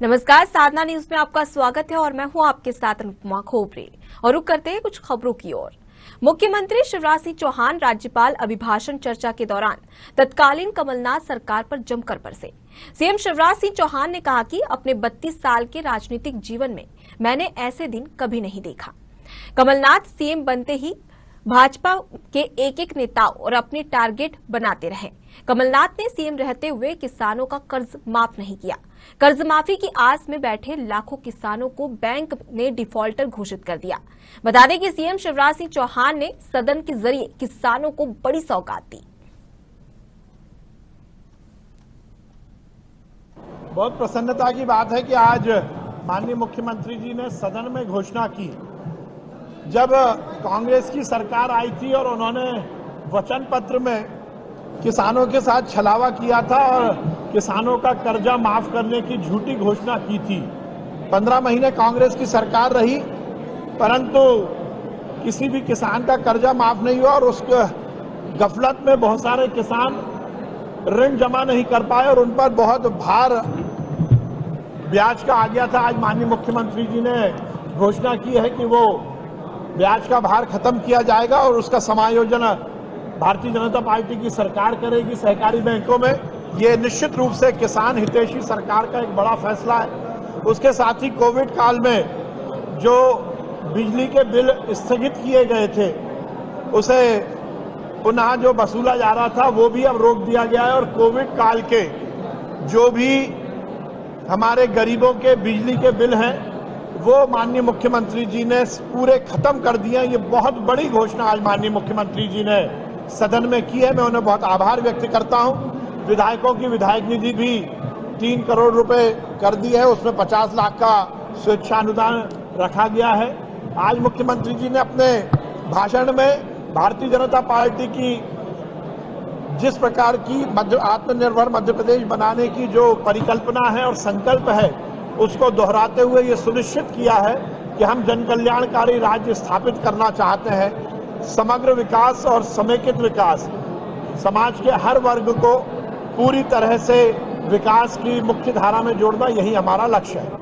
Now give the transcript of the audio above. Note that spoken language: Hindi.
नमस्कार, साधना न्यूज़ में आपका स्वागत है और मैं हूँ आपके साथ अनुपमा खोबरे और रुक करते हैं कुछ खबरों की ओर। मुख्यमंत्री शिवराज सिंह चौहान राज्यपाल अभिभाषण चर्चा के दौरान तत्कालीन कमलनाथ सरकार पर जमकर बरसे। सीएम शिवराज सिंह चौहान ने कहा कि अपने 32 साल के राजनीतिक जीवन में मैंने ऐसे दिन कभी नहीं देखा। कमलनाथ सीएम बनते ही भाजपा के एक एक नेताओं और अपने टारगेट बनाते रहे। कमलनाथ ने सीएम रहते हुए किसानों का कर्ज माफ़ नहीं किया। कर्ज माफ़ी की आस में बैठे लाखों किसानों को बैंक ने डिफॉल्टर घोषित कर दिया। बता दें कि सीएम शिवराज सिंह चौहान ने सदन के ज़रिए किसानों को बड़ी सौगात दी। बहुत प्रसन्नता की बात है कि आज माननीय मुख्यमंत्री जी ने सदन में घोषणा की। जब कांग्रेस की सरकार आई थी और उन्होंने वचन पत्र में किसानों के साथ छलावा किया था और किसानों का कर्जा माफ़ करने की झूठी घोषणा की थी। पंद्रह महीने कांग्रेस की सरकार रही, परंतु किसी भी किसान का कर्जा माफ़ नहीं हुआ और उस गफलत में बहुत सारे किसान ऋण जमा नहीं कर पाए और उन पर बहुत भार ब्याज का आ गया था। आज माननीय मुख्यमंत्री जी ने घोषणा की है कि वो ब्याज का भार खत्म किया जाएगा और उसका समायोजन भारतीय जनता पार्टी की सरकार करेगी सहकारी बैंकों में। ये निश्चित रूप से किसान हितैषी सरकार का एक बड़ा फैसला है। उसके साथ ही कोविड काल में जो बिजली के बिल स्थगित किए गए थे, उसे पुनः जो वसूला जा रहा था, वो भी अब रोक दिया गया है और कोविड काल के जो भी हमारे गरीबों के बिजली के बिल हैं वो माननीय मुख्यमंत्री जी ने पूरे खत्म कर दिए ये बहुत बड़ी घोषणा आज माननीय मुख्यमंत्री जी ने सदन में की है। मैं उन्हें बहुत आभार व्यक्त करता हूँ। विधायकों की विधायक निधि भी तीन करोड़ रुपए कर दी है। उसमें पचास लाख का स्वेच्छानुदान रखा गया है। आज मुख्यमंत्री जी ने अपने भाषण में भारतीय जनता पार्टी की जिस प्रकार की आत्मनिर्भर मध्य प्रदेश बनाने की जो परिकल्पना है और संकल्प है उसको दोहराते हुए ये सुनिश्चित किया है कि हम जनकल्याणकारी राज्य स्थापित करना चाहते हैं। समग्र विकास और समेकित विकास, समाज के हर वर्ग को पूरी तरह से विकास की मुख्य धारा में जोड़ना यही हमारा लक्ष्य है।